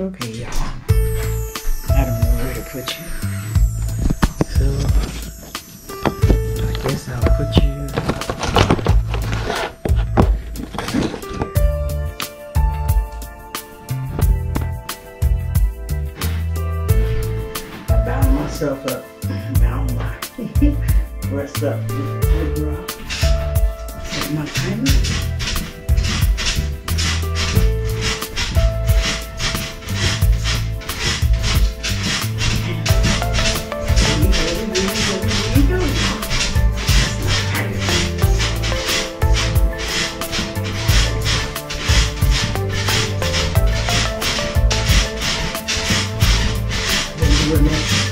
Okay, y'all. I Doing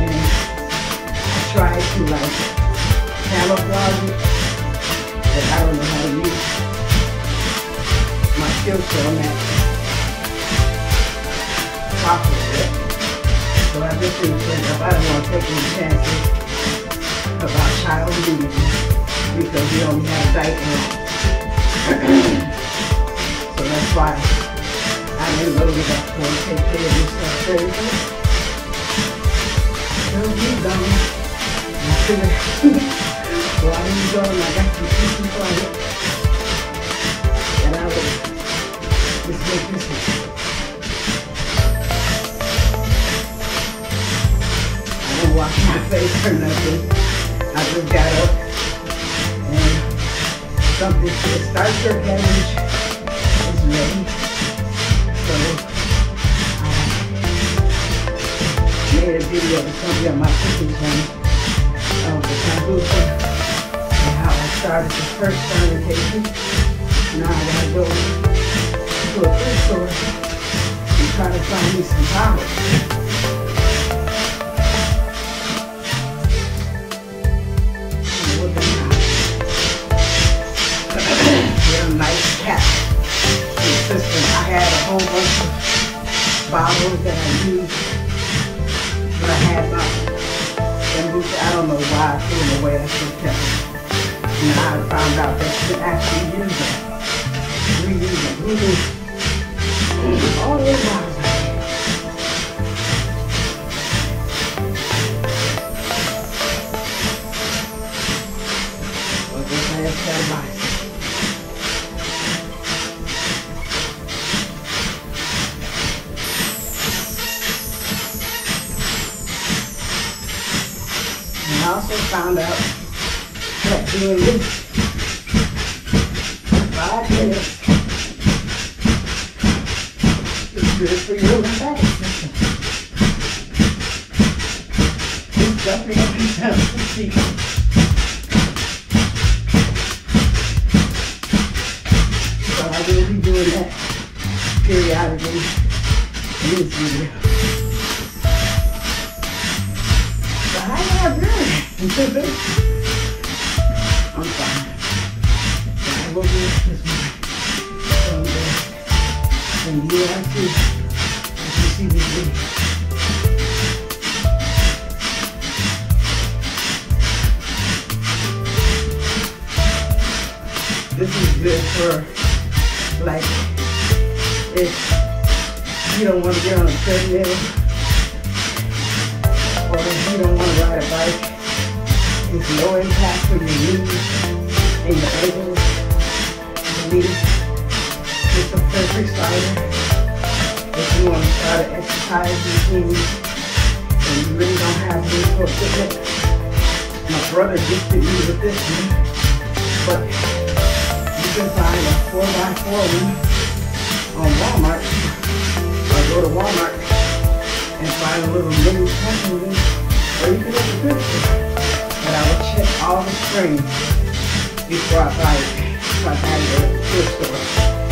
And tried to like camouflage it, but I don't know how to use my filter on that of. So I just put up. I don't want to take any chances about child nudity because we only have diaper on. so that's why I didn't load it up to take care of this stuff kitchen quiet. And I will just make this one. I didn't wash my face or nothing. I just got up and something to start your cabbage Um, of my cooking channel of the kombucha and how I started the first fermentation. Now I gotta go to a food store and try to find me some. They're nice. Consistent. I had a whole bunch of bottles that I used had my kombucha. I don't know why I threw them away. I have kept them. Now I found out that you can actually use them. Reuse them. Who knew? All those bottles. Found out. That doing this and you too. If you see this video. This is good for like if you don't want to get on a treadmill or if you don't want to ride a bike, it's low impact for your knees and your ankles. You need a perfect starter if you want to start an exercise routine and you really don't have for equipment. My brother gifted me with this one, but you can find a 4x4 one on Walmart. Or go to Walmart and find a little mini one. Or you can get the picture. But I will check all the springs before I buy it. If I buy it at the store.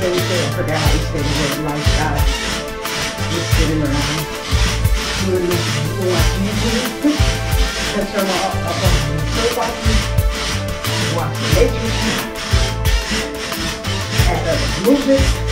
how you say the word lifestyle. Just sitting around, doing nothing, watching YouTube, touch them all up on the so watching, watching nature, add other movements.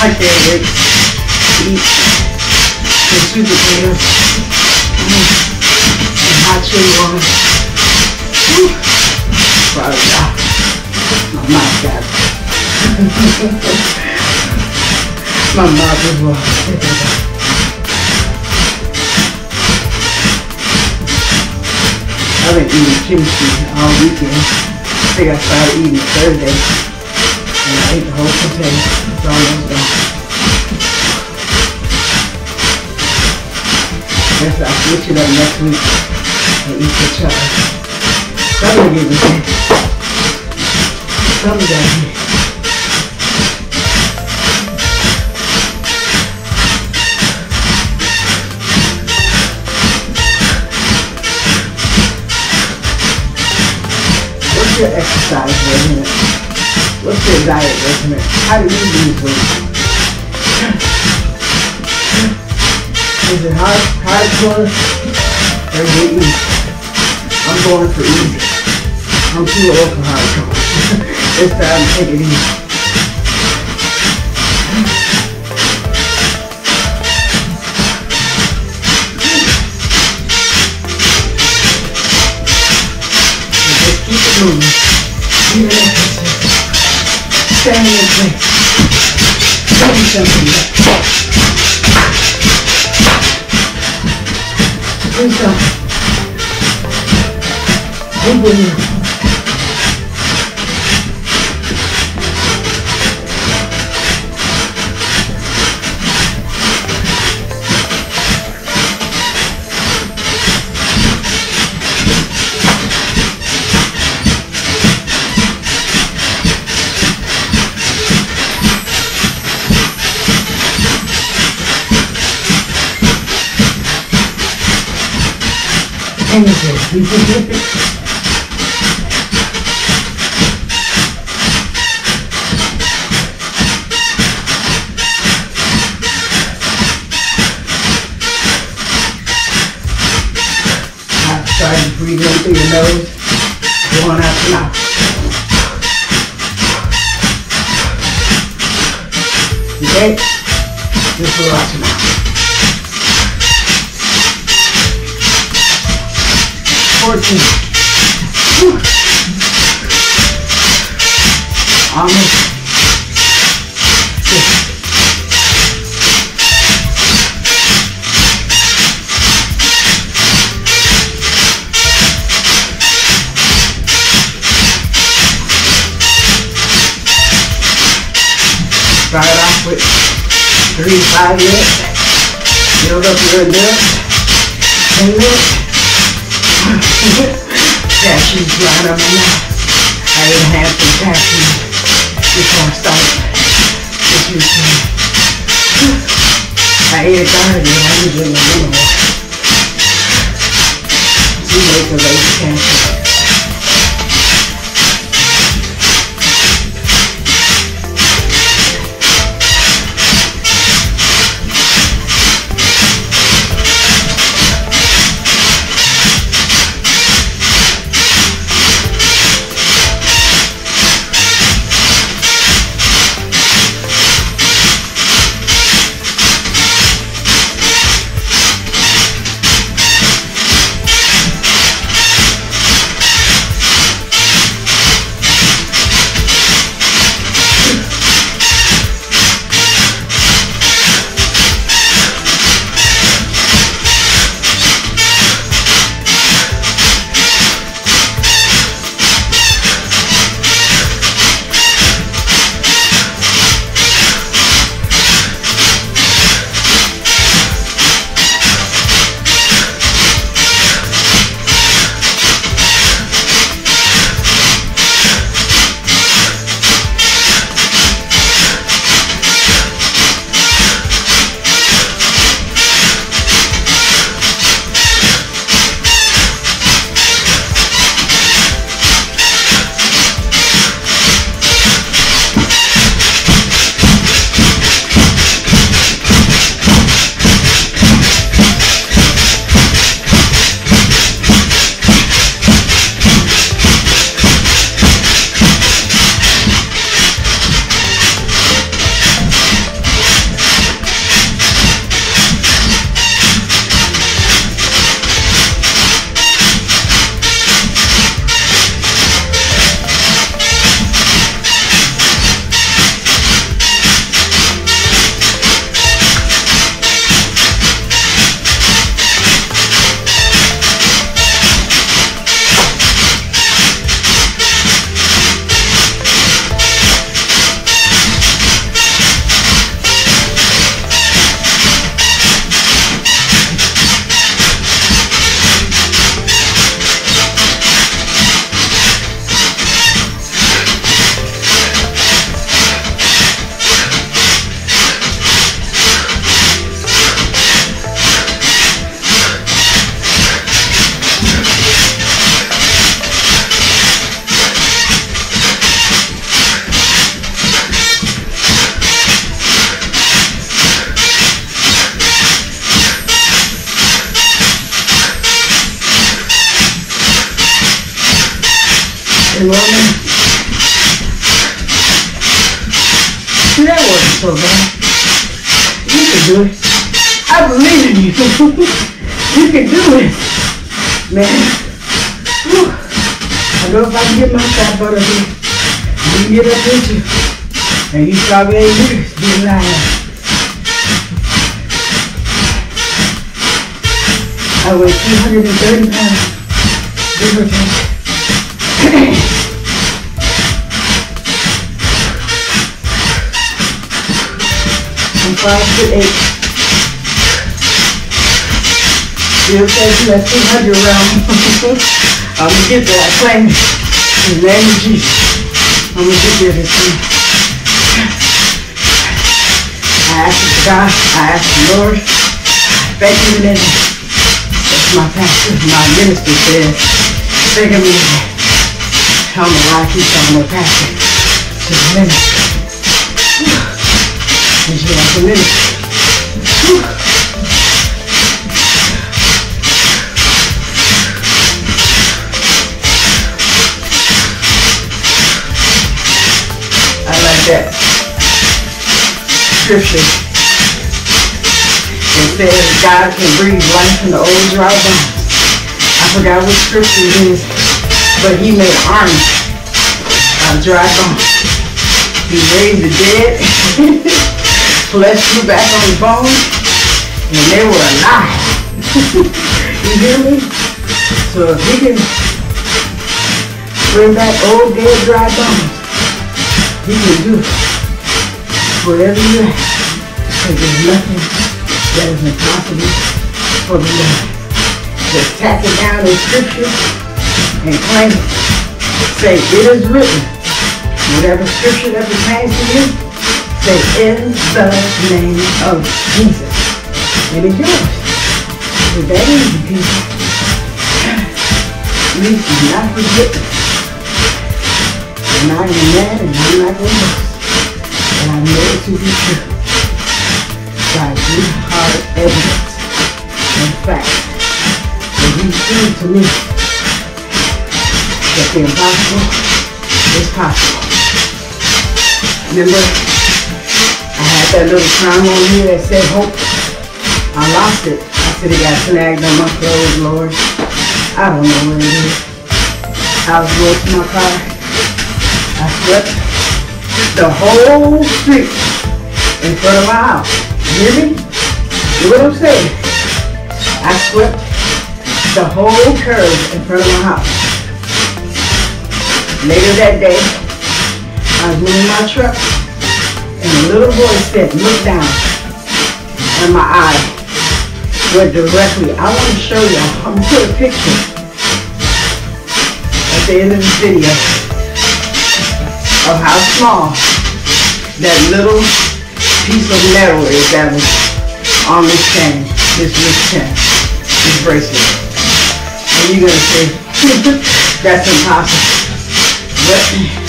Can't wait to eat the sweet potatoes and hot chili on not. My mouth got My mouth is raw. I've been eating kimchi all weekend. I think I started eating Thursday. And I ate the whole container. It's almost done. Guess I'll switch it up next week and eat the child. Something give me Something here. your exercise regimen? What's your diet regimen? How do you lose weight? Is it hard, hardcore or is it? I'm going for easy. I'm too old for hardcore. it's time to take it easy. Keep it moving. Even if standing in place. Doing something. Do something. Moving. energy. Starting to breathe in through your nose, going out your mouth. Okay? Just out your mouth. 14. Whew. Almost. Start off with three, five minutes. Build up your endurance. Ten minutes yeah, she's right on my mouth. I didn't have some caffeine before I started this routine. I ate a garlic and I was in the middle. She made the late cancer. You you. You. I weigh 230 pounds. Give or take. I'm five foot eight. Still taking that 200 round. I'm gonna get there, I The gonna get there this time. I ask God, I ask the Lord, I thank you advance. That's my pastor, my minister says, thank him advance. I don't know why I keep calling her pastor. She's a minister. And she has a minister. Like that scripture. It says God can breathe life in the old dry bones. I forgot what scripture it is, but he made an army out of dry bones. He raised the dead, flesh grew back on the bones, and they were alive. you hear me? So if he can bring back old dead dry bones, he can do it. Whatever you ask. Because there's nothing that is impossible for the Lord. Just tap it down in scripture and claim it. Say, it is written. Whatever scripture that pertains to you, say, in the name of Jesus. And it's yours. It's that people. Please do not forget and I am mad and I'm not to. And I know it to be true. By good hard evidence and fact that you proved to me that the impossible is possible. Remember, I had that little crown on here that said hope. I lost it. I said it got snagged on my clothes, Lord. I don't know where it is. I was going to my car. I swept the whole street in front of my house. You hear me? You what I'm saying? I swept the whole curve in front of my house. Later that day, I was moving my truck and a little boy said, look down. And my eye went directly. I want to show you. I'm going to put a picture at the end of this video of how small that little piece of metal is that was on this chain, this wrist chain, this bracelet. And you're gonna say, that's impossible. But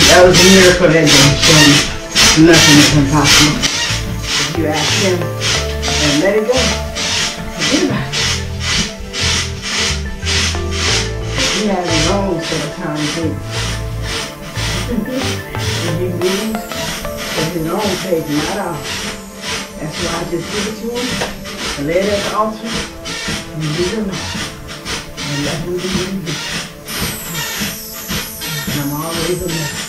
that was a miracle that day, showing nothing is impossible. You ask him and let it go, his own pace, not ours. That's why I just give it to him and lay it at the altar and leave him and let him do what he do. And I'm always a mess.